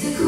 It's a cool